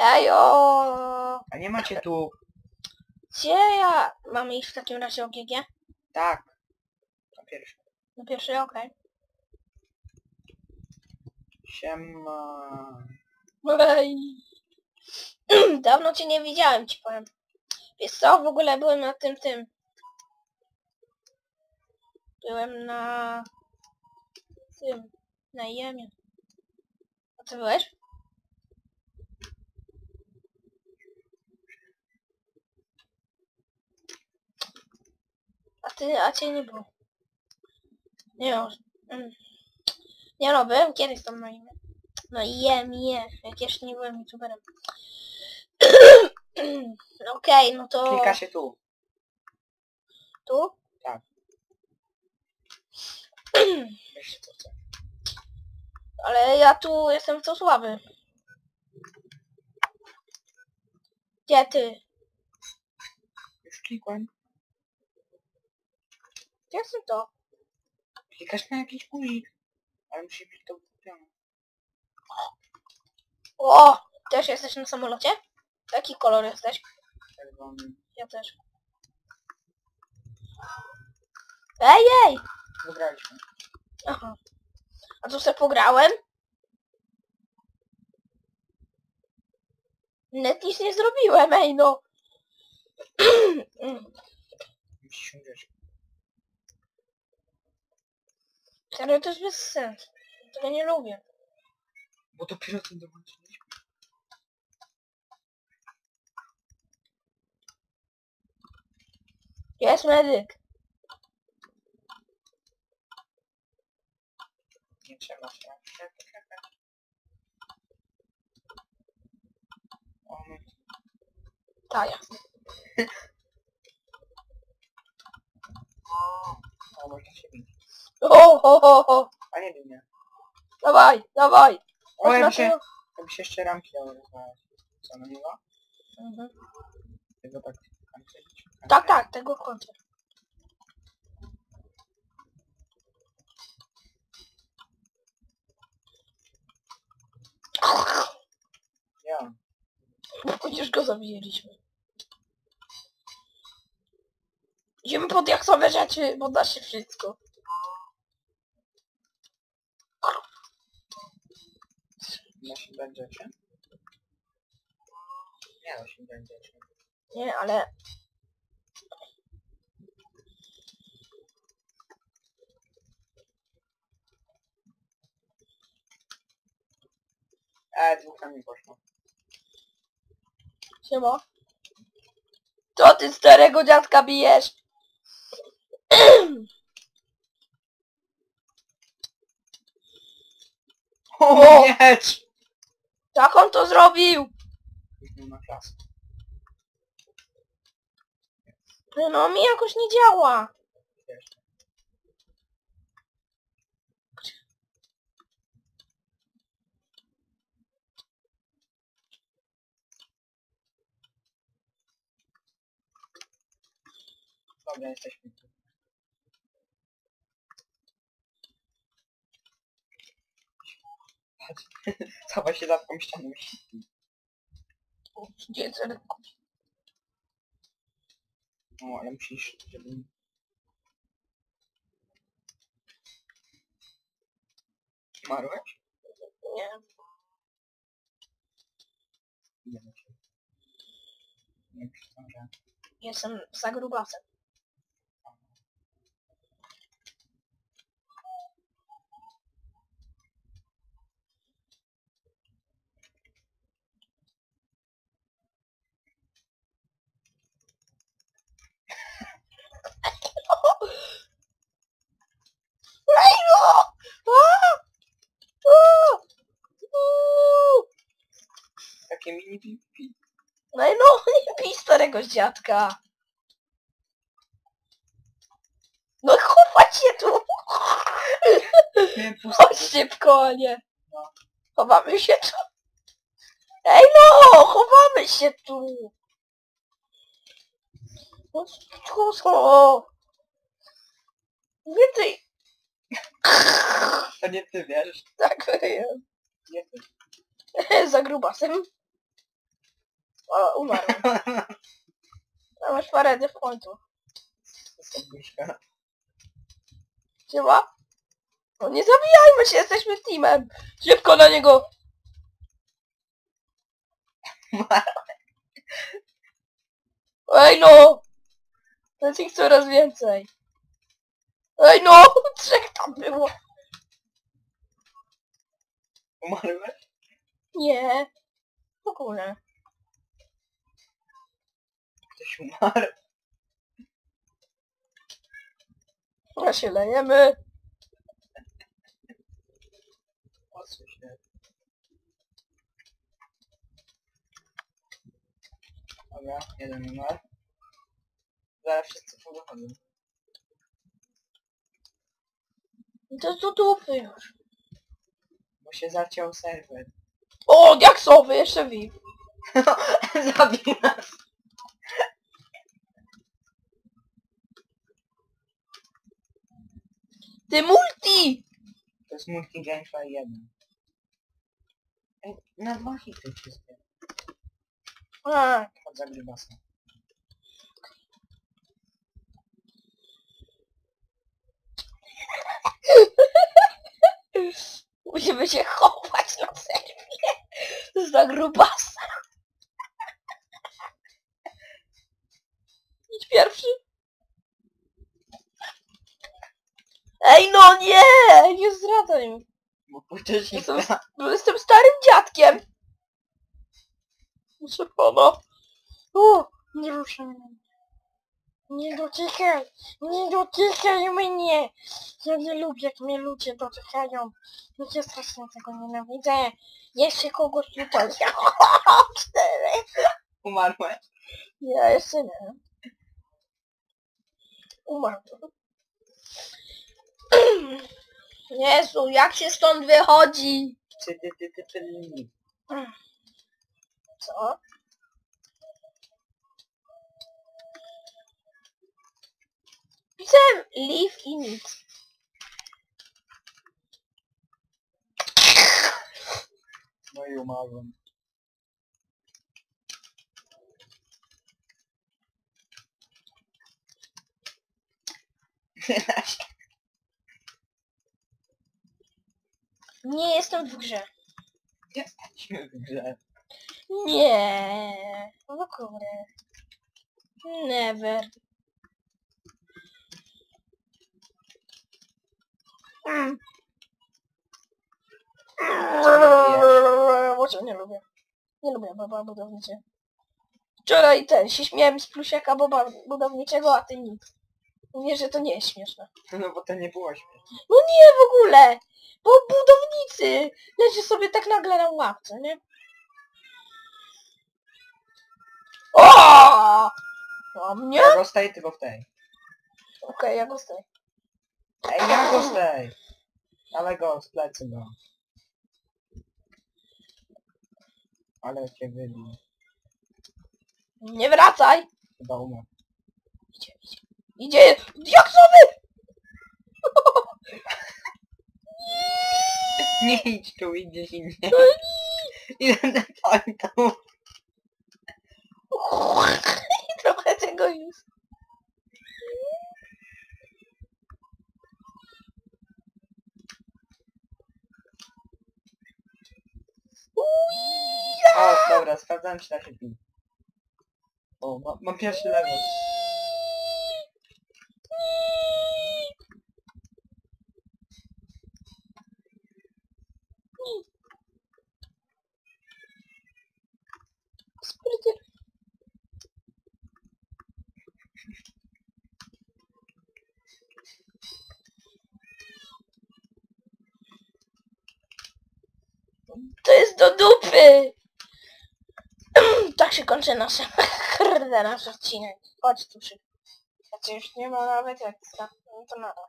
Hejo! A nie macie tu... Gdzie ja... Mamy iść w takim razie o GG? Tak. To pierwszy. No pierwszy, okej. Siema. Ej. Dawno cię nie widziałem, ci powiem. Wiesz co, w ogóle byłem na tym, tym. Byłem na... tym, na jemie. A co byłeś? Ty, a cię nie było. Nie no. mm. Nie byłem kiedyś tam na imię. No jem, je. Jak jeszcze nie byłem youtuberem. Okej, no to... Klika się tu. Tu? Tak. Ale ja tu jestem co słaby. Gdzie ty? Już klikłem. Jestem to? Klikasz na jakiś guzik. Ale musi być to kupione. O! Też jesteś na samolocie? Jaki kolor jesteś? Czerwony. Ja też. Ej, ej! Wygraliśmy. Aha. A co sobie pograłem? Net nic nie zrobiłem, ej no! Musisz umrzeć. Serio, to jest bez sensu. Tego nie lubię. Bo dopiero co dołączyliśmy. Jest medyk. Nie trzeba się. No. Tak, jasne. O, można się bić. O, ho, ho. A nie wiem, nie. Dawaj, dawaj. O, ja by się, ja by się jeszcze ramki dało rozwalać. Co, na niego? Mhm. Tego tak? Tak, tak, tego kończę. Ja. Przecież go zabijaliśmy. Idziemy pod jaksowe rzeczy, bo da się wszystko. Się będziecie? Nie, się będziecie. Nie, ale... E, dwóch na mnie poszło. Siema. Co ty starego dziadka bijesz? O, miecz! Jak on to zrobił? Klasy. No mi jakoś nie działa. Wiesz. Dobra, jesteśmy tu. Schowaj się za tą ścianą. Gdzie cerku? No, ale musisz, żeby... Umarłeś? Nie. Nie. Nie wiem, że... Jestem za grubasem. Ej no! A! U! U! Mini pipi. Ej no, nie bij starego dziadka. No chować się tu! Chodź szybko, nie. No. Chowamy się tu. Ej no, chowamy się tu. No co są? Więcej. To nie ty wiesz. Tak wiem. Nie ty. Za grubasem. O, umarł. A masz parę w końcu. Serduszka. Siema? No nie zabijajmy się, jesteśmy teamem! Szybko na niego! Ej no! Jest ich coraz więcej. Ej no! Trzech tam było! Umarłeś? Nie. W ogóle. Ktoś umarł. A się lejemy. Odsuń się. Dobra, jeden umarł. Zaraz wszyscy powychodzą. To do dupy już. Bo się zaciął serwer. O, diaksowy, jeszcze VIP. Zabił nas. Ty multi! To jest multi Gamefly 1. Ej, na dwa hity wszystkie. A, Od zagrywasa. musimy się chować na serwie. Za grubasa. Idź pierwszy. Ej no nie! Nie zdradzaj mi. Bo pójdziesz i Jestem, bo jestem starym dziadkiem. Muszę pana. O, nie ruszaj mnie. Nie dotykaj. Nie dotykaj mnie. Ja nie lubię, jak mnie ludzie dotykają. No Ja strasznie tego nienawidzę. Jeszcze kogoś tutaj. Cztery. umarłeś. Ja jeszcze nie. Umarłem. Jezu, jak się stąd wychodzi? Ty, ty, ty, ty, ty. Co? Pisałem live i nic. No i umarłem. Nie jestem w grze. Jesteśmy w grze. Nie. No kurde. Never. Mm. Nie lubię. Nie lubię baba budowniczego. Wczoraj ten, się śmiałem z plusiaka boba budowniczego, a ty nic. Mówię, że to nie jest śmieszne. No bo to nie było śmieszne. No nie w ogóle! Bo budownicy leży sobie tak nagle na ławce, nie? O! A mnie? Ja go stej, tylko w tej. Okej, ja go. Ej, ja go stej! Ale go, z plecy go. Ale cię wybił. Nie wracaj! Chyba umarł. Idzie, idzie. Idzie! Diaksowy! Nie idź tu, idziesz indziej. Idę na tamtą. Trochę tego już. O, dobra, sprawdzam czy da się pić. O, ma, mam pierwszy level. To jest do dupy! tak się kończy nasze, kurde, nasz odcinek. Chodź tu szybko. Znaczy już nie ma nawet jak, to nada.